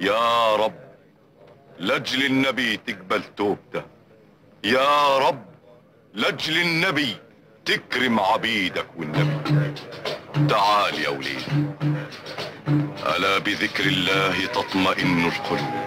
يا رب لأجل النبي تقبل توبته. يا رب لأجل النبي تكرم عبيدك والنبي. تعال يا وليد ألا بذكر الله تطمئن القلوب؟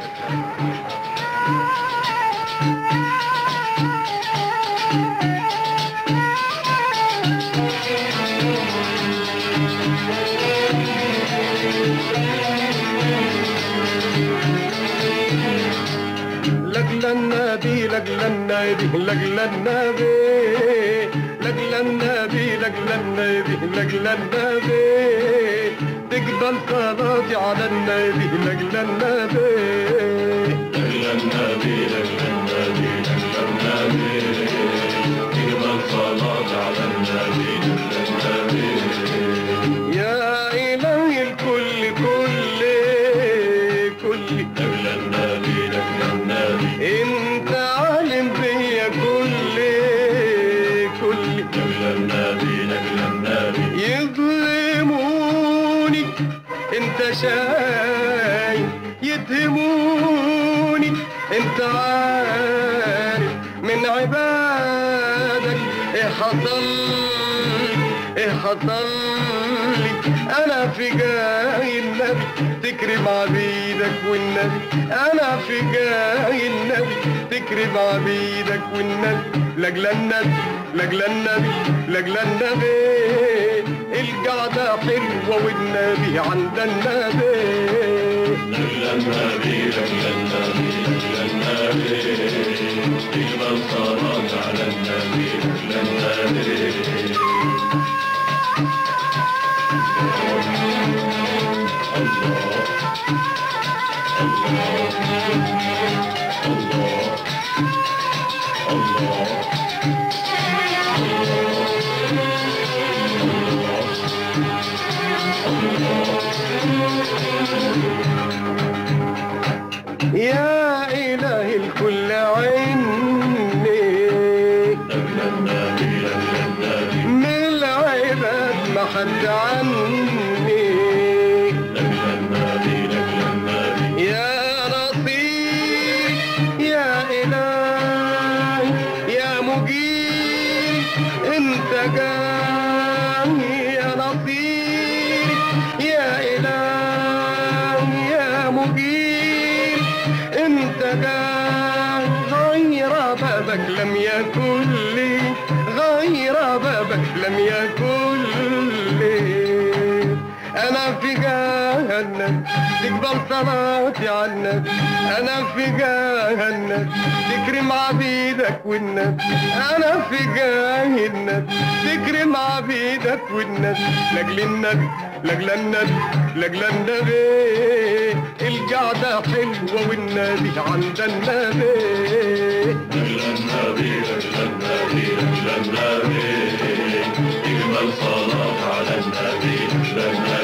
لجل النبي لجل النبي لجل النبي لجل النبي لجل النبي لجل النبي تقبل صلاتي على النبي لجل النبي لجل النبي انت شايف يتهموني انت عارف من عبادك إيه حصل إيه حصل أنا في جاي النبي تكرم عبيدك والنبي. أنا في جاي النبي تكرم عبيدك والنبي. لاجل النبي لاجل النبي لاجل النبي. القعدة حلوة والنبي عند النبي. لجل النبي لجل النبي لجل النبي صلاة على النبي لجل النبي الله الله. يا إله الكل عيني من العباد ما حد عني. يا رصيد يا إله يا مجيب انت جاي. بابك لم يكن لي غير بابك لم يكن لي. أنا في جهنم تقبل صلاتي على النبي أنا في جهنم تكرم عبيدك والنبي أنا في جهنم تكرم عبيدك والنبي لاجل النبي لاجل النبي لاجل النبي القعدة حلوة والنبي عند النبي. للنبي اجمل صلاه على النبي للنبي